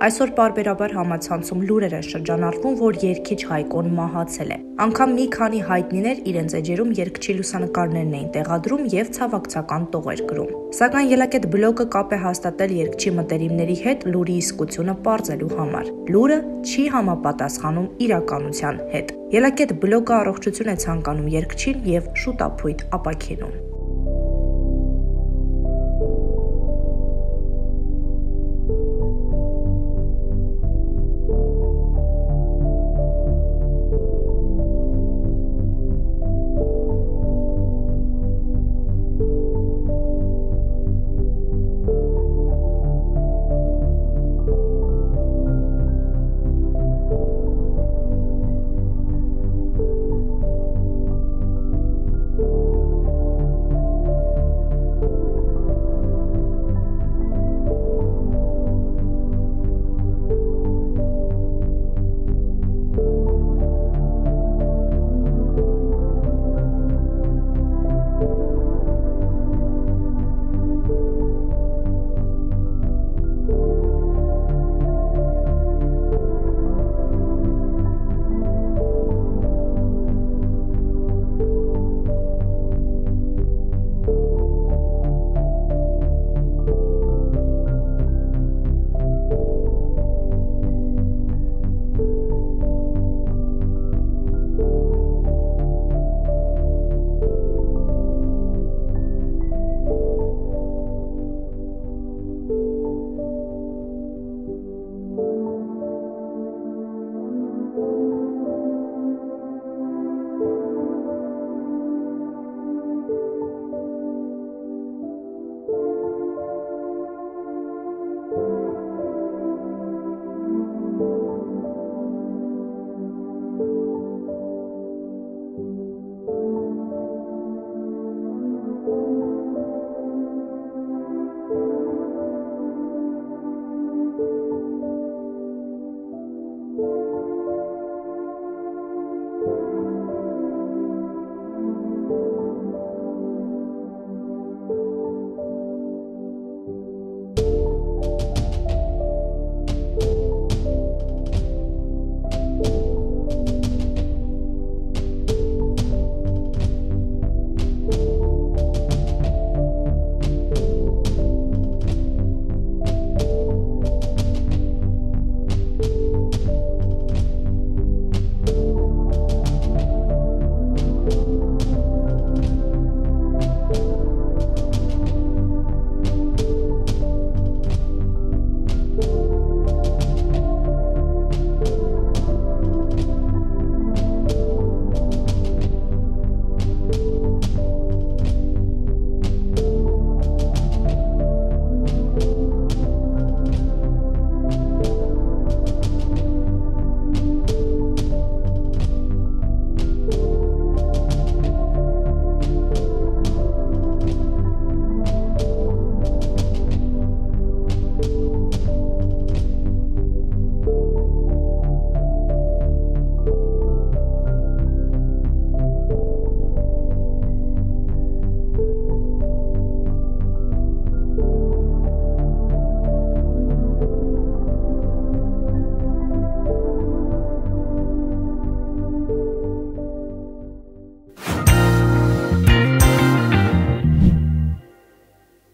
Այսօր բարբերաբար համացանցում լուրեր են շրջանառվում, որ երգիչ Հայկոն մահացել է։ Անկամ մի քանի հայտնիներ իրենց էջերում երգչի լուսանկարներն էին տեղադրում եւ ցավակցական տողեր գրում։ Սակայն Ելակետ բլոգը կապ է հաստատել երգչի մտերիմների հետ լուրի իսկությունը ողջելու համար։ Լուրը չի համապատասխանում իրականության հետ։ Ելակետ բլոգը առողջություն է ցանկանում երգչին եւ շուտ ապույտ ապակինում։